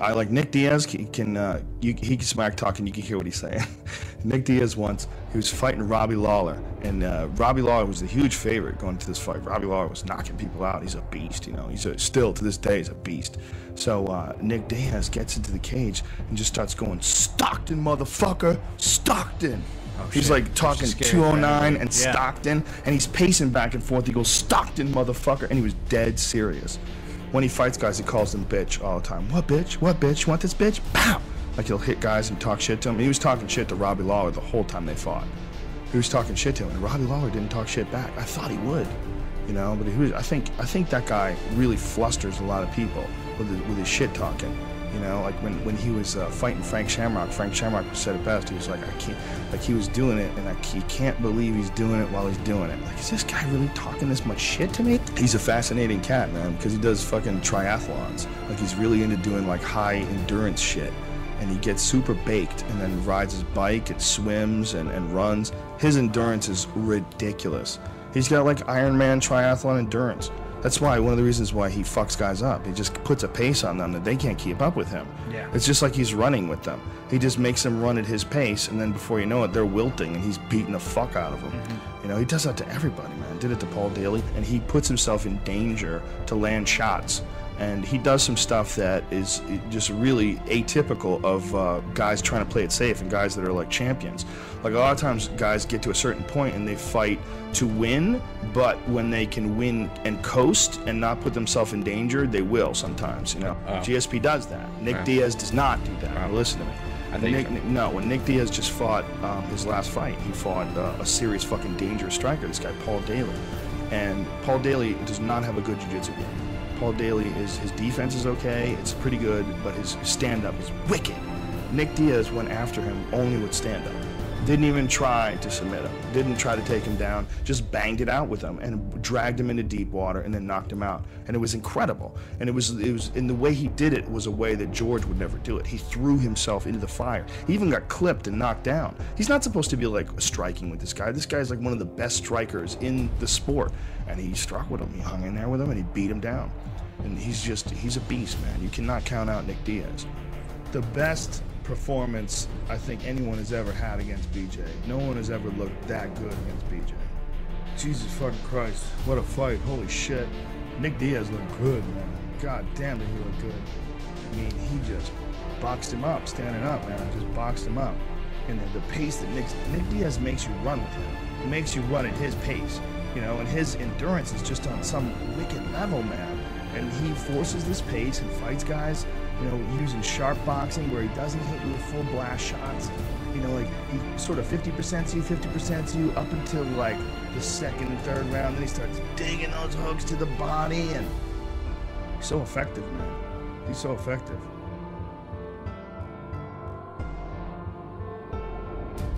I like Nick Diaz. He can uh, you, he can smack talk and you can hear what he's saying. Nick Diaz once he was fighting Robbie Lawler, and uh, Robbie Lawler was the huge favorite going into this fight. Robbie Lawler was knocking people out. He's a beast, you know. He's a, still to this day he's a beast. So uh, Nick Diaz gets into the cage and just starts going Stockton, motherfucker, Stockton. he's shit. like talking 209 and Yeah. Stockton, and he's pacing back and forth. He goes Stockton, motherfucker, and he was dead serious. When he fights guys, he calls them bitch all the time. What bitch? What bitch? You want this bitch? Pow! Like he'll hit guys and talk shit to him. He was talking shit to Robbie Lawler the whole time they fought. He was talking shit to him, and Robbie Lawler didn't talk shit back. I thought he would, you know, but he was. I think I think that guy really flusters a lot of people with his, with his shit talking. You know, like when, when he was uh, fighting Frank Shamrock, Frank Shamrock said it best. He was like, I can't, like he was doing it, and I, he can't believe he's doing it while he's doing it. Like, is this guy really talking this much shit to me? He's a fascinating cat, man, because he does fucking triathlons. Like he's really into doing like high endurance shit and he gets super baked and then rides his bike and swims and, and runs. His endurance is ridiculous. He's got like Ironman triathlon endurance. That's why one of the reasons why he fucks guys up. He just puts a pace on them that they can't keep up with him. Yeah. It's just like he's running with them. He just makes them run at his pace, and then before you know it, they're wilting, and he's beating the fuck out of them. Mm-hmm. You know, he does that to everybody, man. Did it to Paul Daley, and he puts himself in danger to land shots. And he does some stuff that is just really atypical of uh, guys trying to play it safe and guys that are like champions. Like a lot of times, guys get to a certain point and they fight to win, but when they can win and coast and not put themselves in danger, they will sometimes. You know, Oh. GSP does that. Nick Wow. Diaz does not do that. Wow. Listen to me. I think Nick. Nick- no, when Nick Diaz just fought um, his last fight, he fought uh, a serious fucking dangerous striker. This guy Paul Daley, and Paul Daley does not have a good jiu-jitsu game. Paul Daley is his defense is okay, it's pretty good, but his stand-up is wicked. Nick Diaz went after him only with stand-up. Didn't even try to submit him. Didn't try to take him down. Just banged it out with him and dragged him into deep water and then knocked him out. And it was incredible. And it was it was in the way he did it was a way that George would never do it. He threw himself into the fire. He even got clipped and knocked down. He's not supposed to be like striking with this guy. This guy's like one of the best strikers in the sport. And he struck with him. He hung in there with him and he beat him down. And he's just he's a beast, man. You cannot count out Nick Diaz the best performance I think anyone has ever had against BJ. No one has ever looked that good against BJ. Jesus fucking Christ, what a fight! Holy shit, Nick Diaz looked good, man. God damn, did he look good? I mean, he just boxed him up, standing up, man. Just boxed him up. And the, the pace that Nick, Nick Diaz makes you run with him, he makes you run at his pace, you know. And his endurance is just on some wicked level, man and he forces this pace and fights guys, you know, using sharp boxing where he doesn't hit you with full blast shots. You know, like he sort of 50% you, 50% you up until like the second and third round. Then he starts digging those hooks to the body and he's so effective, man. He's so effective.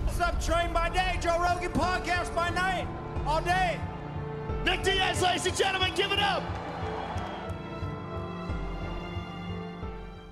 What's up, Train by day, Joe Rogan podcast by night, all day. Nick Diaz, ladies and gentlemen, give it up